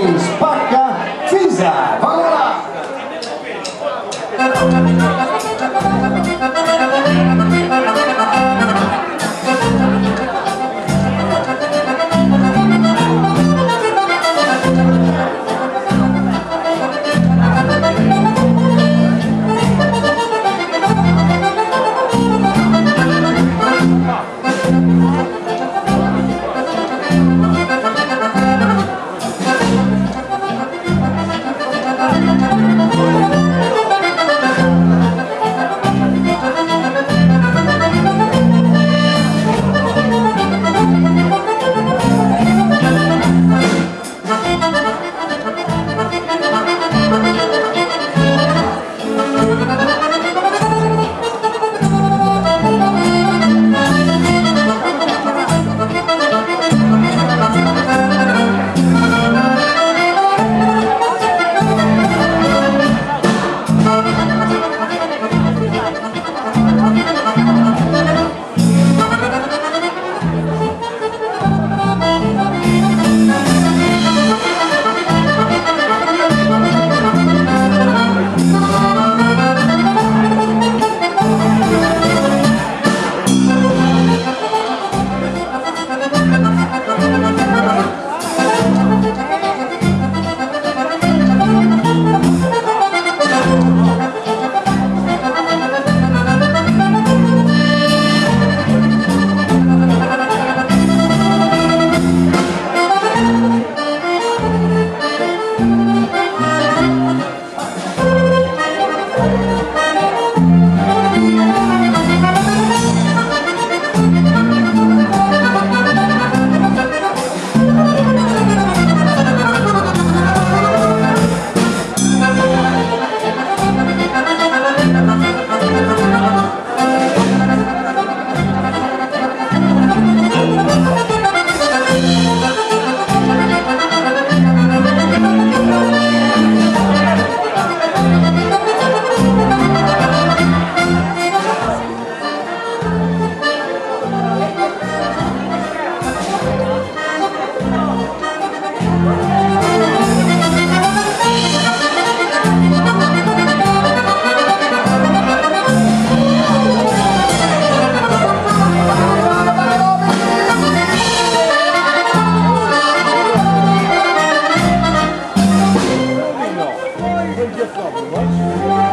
Bobby's. Ben Thank you.